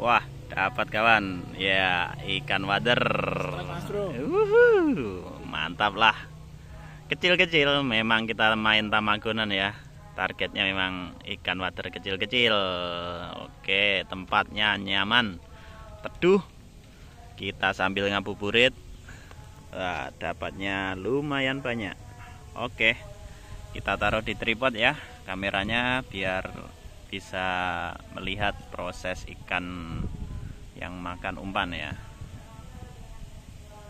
Wah, dapat kawan. Ya, ikan wader. mantap lah. Kecil-kecil memang kita main tamagonan ya. Targetnya memang ikan wader kecil-kecil. Oke, tempatnya nyaman. Teduh. Kita sambil ngabuburit. Wah, dapatnya lumayan banyak. Oke. Kita taruh di tripod ya kameranya biar bisa melihat proses ikan yang makan umpan ya